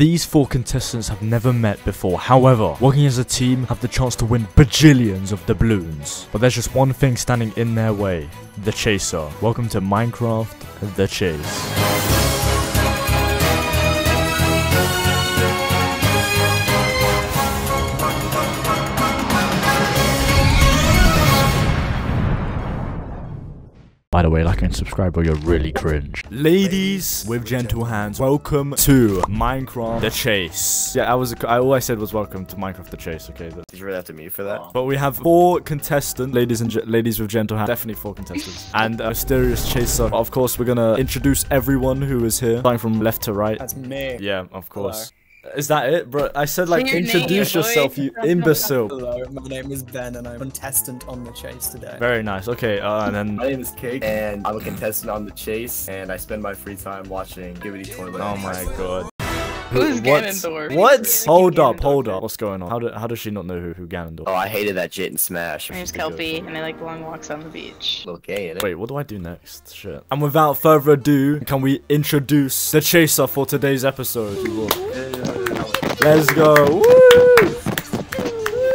These four contestants have never met before. However, working as a team have the chance to win bajillions of doubloons. But there's just one thing standing in their way. The Chaser. Welcome to Minecraft The Chase. By the way, like and subscribe or you're really cringe. Ladies with gentle hands, welcome to Minecraft The Chase. Yeah, I was. I all I said was welcome to Minecraft The Chase. Okay, that's Did you really have to mute for that? but we have four contestants, ladies and ladies with gentle hands. Definitely four contestants. and a mysterious chaser. Of course, we're gonna introduce everyone who is here, starting from left to right. That's me. Yeah, of course. Is that it, bro? I said like Say introduce name, boy. yourself, you imbecile. Hello, my name is Ben and I'm a contestant on the chase today. Very nice. Okay, uh, and then My name is Cake, and I'm a contestant on The Chase, and I spend my free time watching Skibidi Toilet. Oh my god. Who's What? Ganondorf? What? Hold up, hold up. What's going on? How, do, how does she not know who, who Ganondorf? Oh, I hated that jit in Smash. My name's Kelpie, and I like long walks on the beach. Okay, Wait, what do I do next? Shit. And without further ado, can we introduce the chaser for today's episode? Let's go. Woo!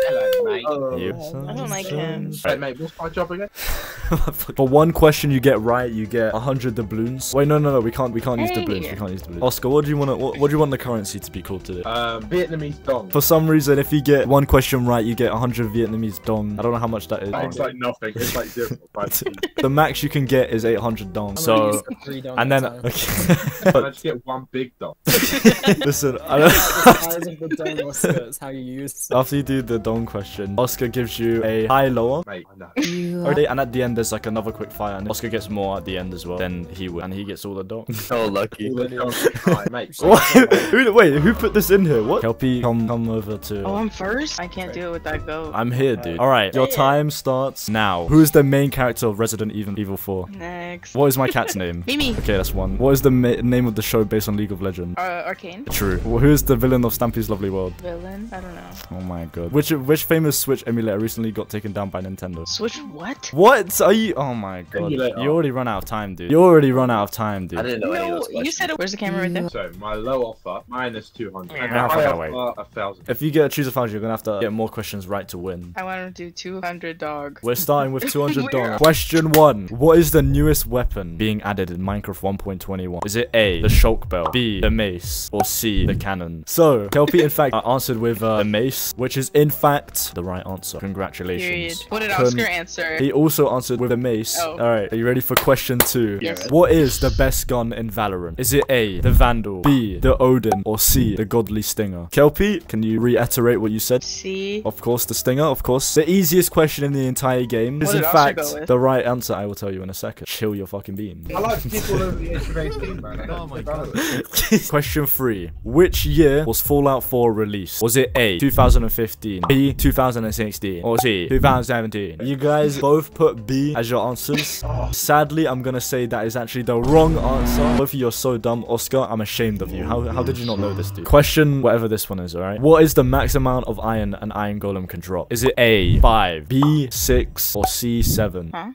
Hello, mate. Oh. You. I don't like him. Hey, mate, what's my job again? For one question you get right, you get a hundred doubloons. Wait, no, no, no, we can't, we can't use doubloons. We can't use doubloons. Oscar, what do you want to, what, what do you want the currency to be called today? Um, Vietnamese dong. For some reason, if you get one question right, you get a hundred Vietnamese dong. I don't know how much that is. It's like nothing. It's like zero. The max you can get is 800 dong. So, Three dong and then, at a time. okay. Can I just get one big dong? Listen, I don't. size of the dong or skirts, how you use it. After you do the dong question, Oscar gives you a high lower. Mate, I know. Okay, and at the end there's like another quick fire, and Oscar gets more at the end as well. Then he will, and he gets all the dong. So lucky. All the dongs. Alright, mate. so- who, wait, who put this in here? What? Kelpie, come come over to. Oh, I'm first? I can't do it with that goat. I'm here, dude. All right, your time starts now. Who is the main character of Resident Evil Evil 4? Next. What is my cat's name? Mimi. Okay, that's one. What is the ma- name of the show based on League of Legends? Uh, Arcane. True. Wh- Who is the villain of Stampy's Lovely World? Villain? I don't know. Oh my god. Which which famous Switch emulator recently got taken down by Nintendo? Switch what? What are you? Oh my god. Emulator. You already run out of time, dude. You already run out of time, dude. I didn't know any of No, those you said it. Where's the camera right there? So, my low offer, minus 200. And Yeah, my high fuck, wait. a thousand. If you get a choose a thousand, you're gonna have to get more questions right to win. I want to do 200 dogs. We're starting with 200 Where? dollars. Question one: What is the newest weapon being added in Minecraft 1.21? Is it A, the shulk belt, B, the mace, or C, the cannon? So Kelpie, in fact, answered with uh, the mace, which is in fact the right answer. Period. Congratulations. What did Con- Oscar um, answer? He also answered with a mace. Oh. All right, are you ready for question two? Yes. What is the best gun in Valorant? Is it A, the Vandal, B, the Odin, or C, the Godly Stinger? Kelpie, can you reiterate what you said? C. Of course, the Stinger, of course. The easiest question in the entire game is, in Oscar fact, the right answer. I will tell you in a second. Chill your fucking bean. I like to keep all over the edge of 18, man. Oh my god. Question three. Which year was Fallout 4 released? Was it A, 2015, B, 2016, or C, 2017? You guys both put B as your answers. Sadly, I'm gonna say that is actually the wrong answer. Both of you are so dumb. Oscar, I'm ashamed of you. How, how did you not know this, dude? Question, whatever this one is, alright? What is the max amount of iron an iron golem can drop? Is it A, 5, B, 6, or C, 7? Huh?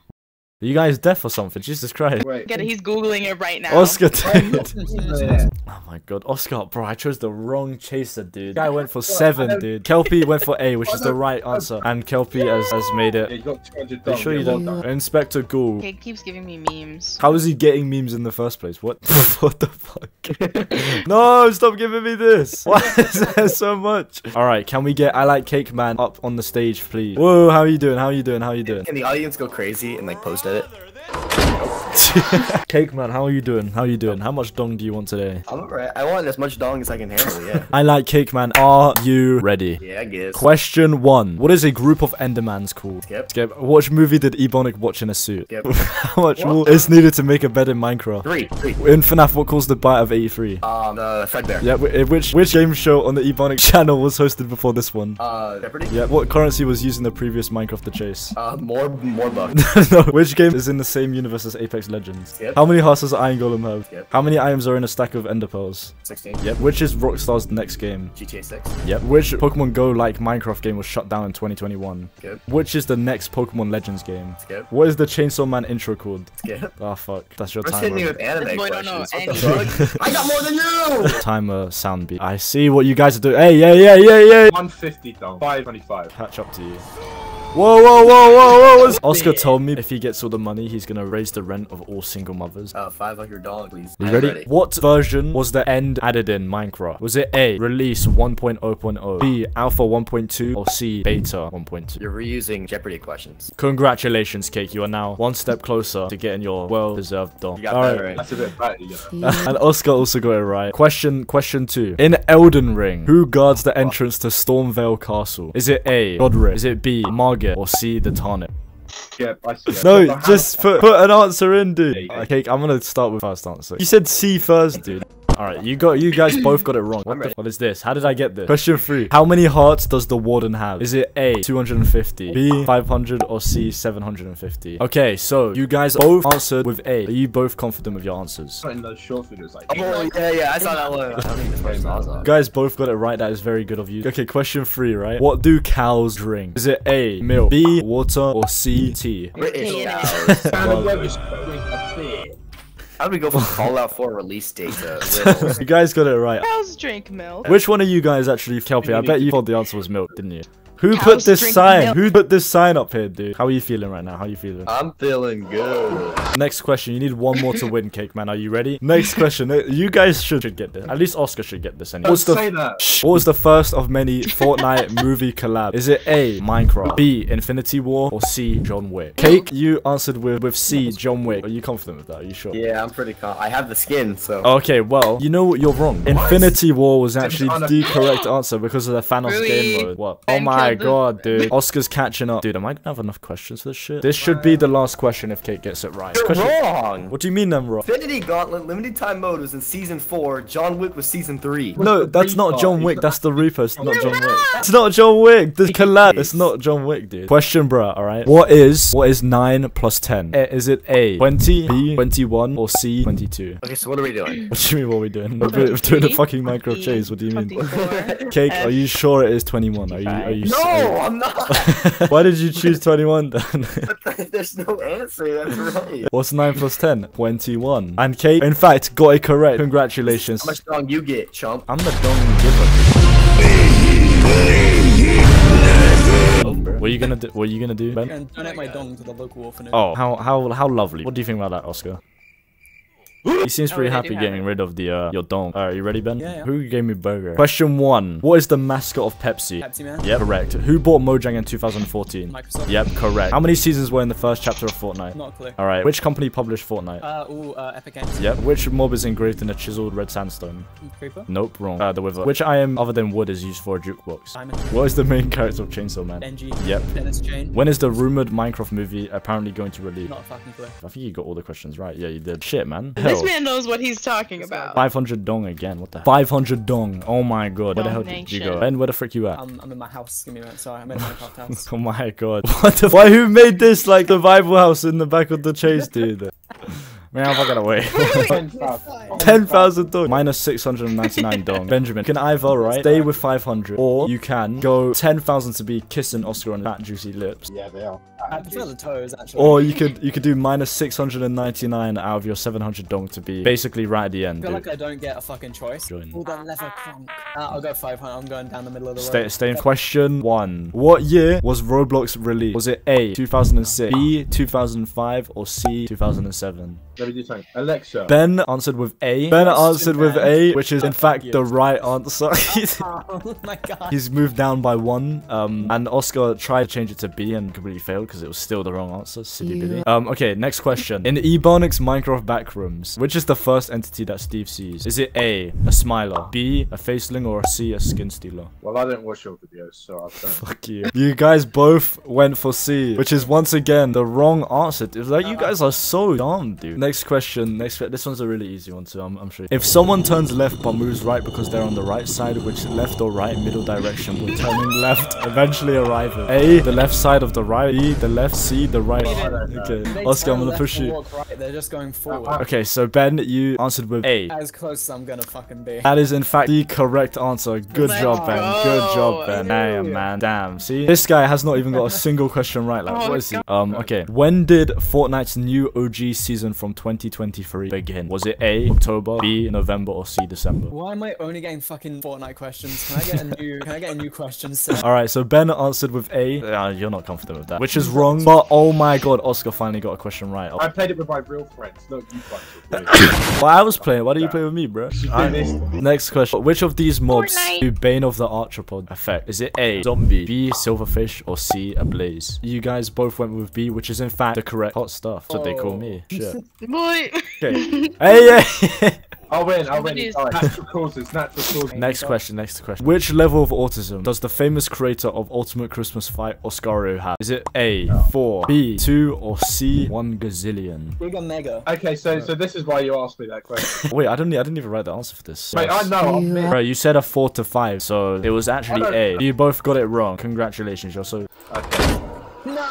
Are you guys deaf or something? Jesus Christ. Wait. Get it. He's googling it right now. Oscar, dude. Oh my god, Oscar, bro, I chose the wrong chaser, dude. Guy went for seven, dude. Kelpie went for A, which is the right answer. And Kelpie has, has made Yeah, it. you got 200 Are you sure you yeah, well didn't? done. Inspector Ghoul. He keeps giving me memes. How is he getting memes in the first place? What? what the fuck? no, stop giving me this. Why is there so much? Alright, can we get I Like Cake Man up on the stage, please? Whoa, how are you doing? How are you doing? How are you doing? Can the audience go crazy and like post edit? Cake Man, how are you doing? How are you doing? How much dong do you want today? I'm alright. I want as much dong as I can handle, yeah. I Like Cake Man, are you ready? yeah, I guess. Question one. What is a group of Endermans called? Skip. Skip. Which movie did Ebionic watch in a suit? Skip. How much wool is needed to make a bed in Minecraft? Three, three. In FNAF, what caused the bite of 83? Um, uh, Fredbear. Yeah, which which game show on the Ebionic channel was hosted before this one? Uh, Jeopardy? Yeah, what currency was used in the previous Minecraft The Chase? Uh, more, more bucks. no, which game is in the same universe as Apex Apex Legends? Yep. How many hearts does Iron Golem have? Yep. How many items are in a stack of Ender Pearls? 16. Yep. Which is Rockstar's next game? GTA 6. Yep. Which Pokemon Go like Minecraft game was shut down in 2021? Skip. Which is the next Pokemon Legends game? Skip. What is the Chainsaw Man intro called? Skip. Ah, fuck. That's your First hit me timer. with anime boy questions. What the fuck? I got more than you! Timer sound beat. I see what you guys are doing. Hey, yeah, yeah, yeah, yeah. 150 down. 525. Catch up to you. Whoa, whoa, whoa, whoa, whoa. Oscar told me if he gets all the money, he's gonna raise the rent of all single mothers. Uh, 500 dog, please. You I'm ready? What version was the end added in Minecraft? Was it A, release 1.0.0, B, alpha 1.2, or C, beta 1.2? You're reusing Jeopardy questions. Congratulations, Cake. You are now one step closer to getting your well-deserved dog. You got All that right. That's a bit better, and Oscar also got it right. Question question two. In Elden Ring, who guards the entrance to Stormveil Castle? Is it A, Godrick? Is it B, Margit? Or C, the Tarnet? Yeah, I see it. No, just put, put an answer in, dude. Yeah, yeah. Okay, I'm gonna start with first answer. You said C first, dude. Alright, you got you guys both got it wrong. What the ready. fuck is this? How did I get this? Question three. How many hearts does the warden have? Is it A 250, B 500, or C 750? Okay, so you guys both answered with A. Are you both confident with your answers? in those short videos, like. Oh, yeah, yeah, I saw that one. I don't think this person saw You guys both got it right. That is very good of you. Okay, question three, right? What do cows drink? Is it A milk, B water, or C tea? British cows. How do we go from Fallout 4 release date to? You guys got it right. Cows drink milk. Which one of you guys actually, Kelpie? I bet you thought the answer was milk, didn't you? Who Cows put this sign? milk. Who put this sign up here, dude? How are you feeling right now? How are you feeling? I'm feeling good. Next question. You need one more to win, Cake Man. Are you ready? Next question. Uh, You guys should, should get this. At least Oscar should get this anyway. Don't What's the say that. What was the first of many Fortnite movie collab? Is it A, Minecraft, B, Infinity War, or C, John Wick? Cake, you answered with, with C, John Wick. Are you confident with that? Are you sure? Yeah, I'm pretty confident. I have the skin, so. Okay, well, you know what? You're wrong. Infinity War was actually the correct answer because of the Thanos Really? game mode. What? Oh Ben my killed god, dude. Oscar's catching up. Dude, am I gonna have enough questions for this shit? This should be the last question if Kate gets it right. You're Question- wrong. What do you mean I'm wrong? Infinity Gauntlet limited time mode was in season 4. John Wick was season 3. No, that's not John Wick. That's the Reaper. It's not John Wick. It's not John Wick. The collab. It's not John Wick, dude. Question, bruh. All right. What is what is nine plus ten? Is it A twenty, B twenty one, or C twenty two? Okay, so what are we doing? What do you mean? What are we doing? We're we're doing a fucking Minecraft chase. What do you mean? 24. Cake, are you sure it is 21? Are you are you No. I'm not. Why did you choose 21 then? There's no answer. That's right. What's 9 plus 10? 21. And Kate, in fact, got it correct. Congratulations. How much dong you get, chump? I'm the dong giver. What are you gonna do? What are you gonna do, Ben? And donate my dong to the local orphanage. Oh, how how how lovely. What do you think about that, Oscar? He seems Oh, pretty they happy getting it. rid of the uh, your dong. Alright, you ready, Ben? Yeah, yeah. Who gave me burger? Question one. What is the mascot of Pepsi? Pepsi Man. Yep, correct. Who bought Mojang in 2014? Microsoft. Yep, correct. How many seasons were in the first chapter of Fortnite? Not a clue. Alright, which company published Fortnite? Uh, ooh, uh, Epic Games. Yep, which mob is engraved in a chiseled red sandstone? Creeper. Nope, wrong. Uh, the Wither. Which item other than wood is used for a jukebox? Diamond. What is the main character of Chainsaw Man? Benji. Yep. Dennis Chain. When is the rumored Minecraft movie apparently going to release? Not a fucking clue. I think you got all the questions right. Yeah, you did. Shit, man. This man knows what he's talking about. 500 dong again. What the? 500 dong. Oh my god. Where the hell did you go? Ben, where the frick you at? I'm, I'm in my house. Give me a minute. Sorry, I'm in my Minecraft house. Oh my god. What the? Why? Who made this like survival house in the back of the chase, dude? Man, I'm fucking away. 10,000 dong. Minus 699 dong. Benjamin, can either, right, stay with 500, or you can go 10,000 to be kissing Oscar on fat juicy lips. Yeah, they are. I prefer the toes, actually. Or you could you could do minus 699 out of your 700 dong to be basically right at the I end. feel Dude. like I don't get a fucking choice. Join. All that leather crunk. Uh, I'll go 500. I'm going down the middle of the Stay, road. stay in question one. What year was Roblox released? Was it A 2006, B 2005, or C 2007? Let me do something. Alexa. Ben answered with A. Ben Question, answered with. A, which is in fact the right answer. oh my god. He's moved down by one. Um, and Oscar tried to change it to B and completely failed because it was still the wrong answer. Silly Billy. Um, okay, next question. In Ebionic's Minecraft backrooms, which is the first entity that Steve sees? Is it A, a smiler, B, a face Tiefling, or C, a skin stealer? Well, I don't watch your videos, so I don't. Fuck you. You guys both went for C, which is once again the wrong answer. It's like you guys are so dumb, dude. Next question. Next. This one's a really easy one too. I'm, I'm sure. If someone turns left but moves right because they're on the right side, which left or right middle direction will turning left eventually arrive at A, the left side of the right. B, the left. C, the right. I don't know. Okay, Oscar, I'm gonna push you. Right, they're just going forward. Okay, so Ben, you answered with A. as close as I'm gonna fucking be. That is in fact the correct answer. Good Let's job, Ben. Good job. Ben. Damn, man. Damn. See, this guy has not even got a single question right. Like, Oh, what is he? God. Um, okay. When did Fortnite's new OG season from 2023 begin? Was it A, October, B, November, or C, December? Why am I only getting fucking Fortnite questions? Can I get a new? Can I get a new question set? All right, so Ben answered with A. Uh, you're not confident with that, which is wrong. But oh my God, Oscar finally got a question right. I played it with my real friends. Look, you fucks with me. Well, I was playing. Why do you play with me, bro? You should do this. Next question. Which of these mobs Fortnite. do Bane of the Arthropod affect? Is it A, zombie, B, silverfish, or C, a blaze? You guys both went with B, which is in fact the correct hot stuff. That's what they call me. Shit. Boy. Okay. hey, yeah. I'll win. I'll win. Alright, Natural causes. Natural causes. next question, next question. Which level of autism does the famous creator of Ultimate Christmas Fight, Oscario, have? Is it A, 4, B, 2, or C, 1 gazillion? Bigger mega. Okay, so so this is why you asked me that question. Wait, I didn't, I didn't even write the answer for this. Wait, I know. I'm. Bro, you said a 4 to 5, so it was actually A. You both got it wrong. Congratulations, you're so... Okay.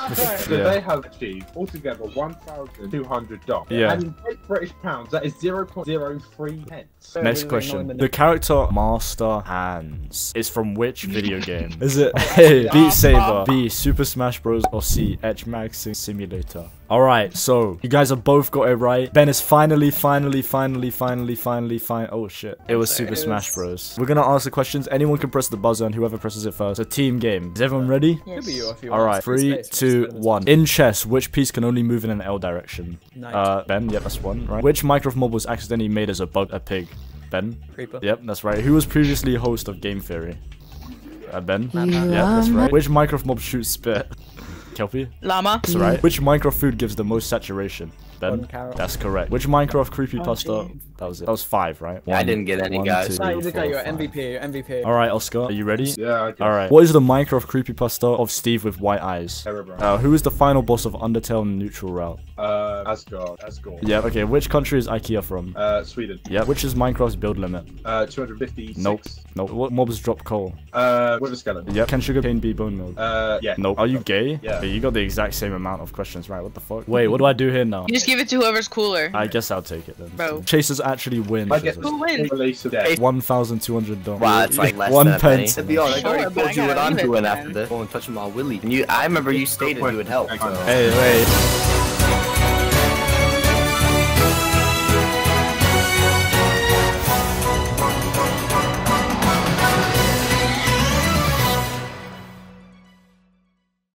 No. So Yeah. they have achieved altogether 1,200 dollars. Yeah. And in Great British pounds, that is 0.03 pence. Next question. The the- character Master Hands is from which video game? Is it A, Beat Saber, B, Super Smash Bros, or C, Edge Maxing Simulator? Alright, so you guys have both got it right. Ben is finally, finally, finally, finally, finally, fine. Oh shit. It was Super It Smash Bros. We're gonna answer questions. Anyone can press the buzzer, and whoever presses it first. It's a team game. Is everyone ready? Could be you if you want. Alright, Free three, space, two, one. In chess, which piece can only move in an L direction? Knight. Uh, Ben, yep, that's one, right? Which Minecraft mob was accidentally made as a bug, a pig? Ben? Creeper. Yep, that's right. Who was previously host of Game Theory? Uh, ben? Matt, Yeah, that's right. Which Minecraft mob shoots spit? Kelpie? Llama. That's right. Which Minecraft food gives the most saturation? Ben? That's correct. Which Minecraft creepypasta? That was it. That was five, right? I didn't get any, guys. No, you did four, go. You're five. MVP. You're MVP. Alright, Oscar, are you ready? Yeah, I. Alright. What is the Minecraft creepypasta of Steve with white eyes? Herobrine. Uh, who is the final boss of Undertale Neutral Route? Uh, Asgore. Asgore. Yeah, okay. Which country is IKEA from? Uh, Sweden. Yeah. Which is Minecraft's build limit? Uh, 256. Nope. Nope. What mobs drop coal? Uh, with a skeleton. Yep. Can sugarcane be bone meal? Uh, yeah. Nope. Are you gay? Yeah. you got the exact same amount of questions right. What the fuck? Wait, what do I do here now? You just give it to whoever's cooler. I guess I'll take it then. Bro. Chasers actually win. I get Who wins? Release of death. One thousand two hundred dollars. Wow, it's like less one than penny. pence. To be honest, I Sure, already told you what gotta I'm doing after this. Going touching my willy. And you, I remember you stated you would help. so- Hey, wait.